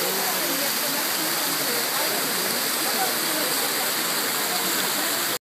Amen.